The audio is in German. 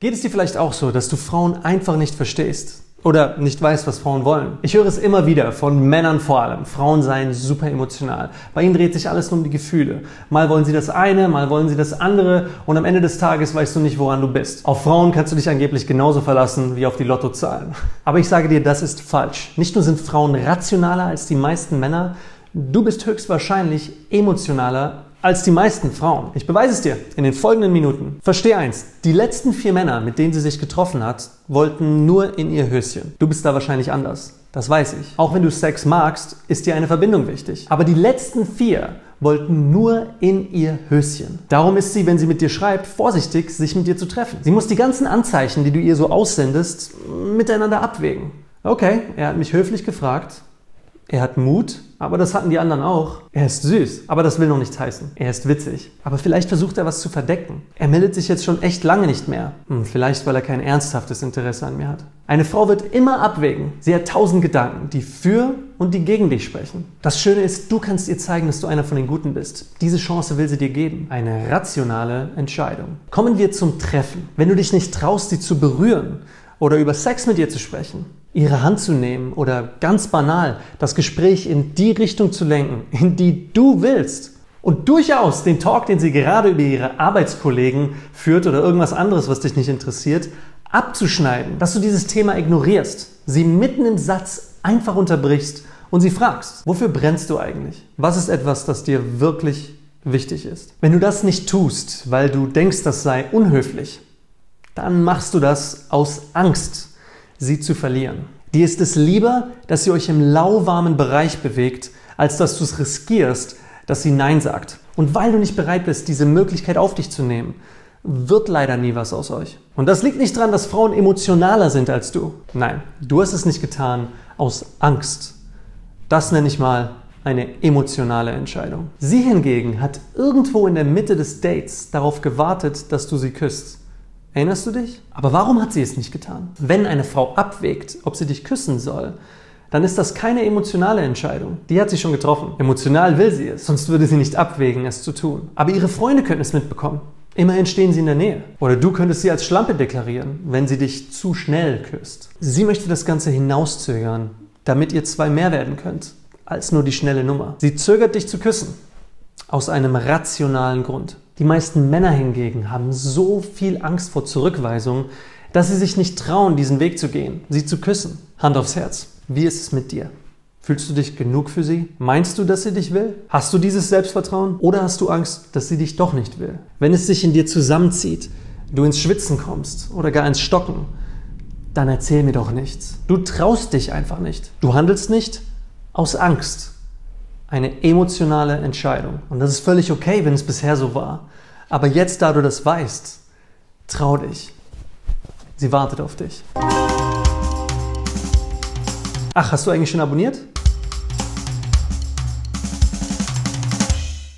Geht es dir vielleicht auch so, dass du Frauen einfach nicht verstehst? Oder nicht weißt, was Frauen wollen. Ich höre es immer wieder von Männern vor allem. Frauen seien super emotional. Bei ihnen dreht sich alles nur um die Gefühle. Mal wollen sie das eine, mal wollen sie das andere und am Ende des Tages weißt du nicht, woran du bist. Auf Frauen kannst du dich angeblich genauso verlassen wie auf die Lottozahlen. Aber ich sage dir, das ist falsch. Nicht nur sind Frauen rationaler als die meisten Männer, du bist höchstwahrscheinlich emotionaler als die meisten Frauen. Ich beweise es dir in den folgenden Minuten. Versteh eins. Die letzten vier Männer, mit denen sie sich getroffen hat, wollten nur in ihr Höschen. Du bist da wahrscheinlich anders. Das weiß ich. Auch wenn du Sex magst, ist dir eine Verbindung wichtig. Aber die letzten vier wollten nur in ihr Höschen. Darum ist sie, wenn sie mit dir schreibt, vorsichtig, sich mit dir zu treffen. Sie muss die ganzen Anzeichen, die du ihr so aussendest, miteinander abwägen. Okay, er hat mich höflich gefragt, er hat Mut, aber das hatten die anderen auch. Er ist süß, aber das will noch nichts heißen. Er ist witzig, aber vielleicht versucht er was zu verdecken. Er meldet sich jetzt schon echt lange nicht mehr. Hm, vielleicht, weil er kein ernsthaftes Interesse an mir hat. Eine Frau wird immer abwägen. Sie hat tausend Gedanken, die für und die gegen dich sprechen. Das Schöne ist, du kannst ihr zeigen, dass du einer von den Guten bist. Diese Chance will sie dir geben. Eine rationale Entscheidung. Kommen wir zum Treffen. Wenn du dich nicht traust, sie zu berühren oder über Sex mit ihr zu sprechen, ihre Hand zu nehmen oder ganz banal das Gespräch in die Richtung zu lenken, in die du willst. Und durchaus den Talk, den sie gerade über ihre Arbeitskollegen führt oder irgendwas anderes, was dich nicht interessiert, abzuschneiden, dass du dieses Thema ignorierst, sie mitten im Satz einfach unterbrichst und sie fragst, wofür brennst du eigentlich? Was ist etwas, das dir wirklich wichtig ist? Wenn du das nicht tust, weil du denkst, das sei unhöflich, dann machst du das aus Angst sie zu verlieren. Dir ist es lieber, dass sie euch im lauwarmen Bereich bewegt, als dass du es riskierst, dass sie Nein sagt. Und weil du nicht bereit bist, diese Möglichkeit auf dich zu nehmen, wird leider nie was aus euch. Und das liegt nicht daran, dass Frauen emotionaler sind als du. Nein, du hast es nicht getan aus Angst. Das nenne ich mal eine emotionale Entscheidung. Sie hingegen hat irgendwo in der Mitte des Dates darauf gewartet, dass du sie küsst. Erinnerst du dich? Aber warum hat sie es nicht getan? Wenn eine Frau abwägt, ob sie dich küssen soll, dann ist das keine emotionale Entscheidung. Die hat sie schon getroffen. Emotional will sie es, sonst würde sie nicht abwägen, es zu tun. Aber ihre Freunde könnten es mitbekommen. Immerhin stehen sie in der Nähe. Oder du könntest sie als Schlampe deklarieren, wenn sie dich zu schnell küsst. Sie möchte das Ganze hinauszögern, damit ihr zwei mehr werden könnt, als nur die schnelle Nummer. Sie zögert dich zu küssen. Aus einem rationalen Grund. Die meisten Männer hingegen haben so viel Angst vor Zurückweisung, dass sie sich nicht trauen, diesen Weg zu gehen, sie zu küssen. Hand aufs Herz. Wie ist es mit dir? Fühlst du dich genug für sie? Meinst du, dass sie dich will? Hast du dieses Selbstvertrauen? Oder hast du Angst, dass sie dich doch nicht will? Wenn es sich in dir zusammenzieht, du ins Schwitzen kommst oder gar ins Stocken, dann erzähl mir doch nichts. Du traust dich einfach nicht. Du handelst nicht aus Angst eine emotionale Entscheidung. Und das ist völlig okay, wenn es bisher so war. Aber jetzt, da du das weißt, trau dich. Sie wartet auf dich. Ach, hast du eigentlich schon abonniert?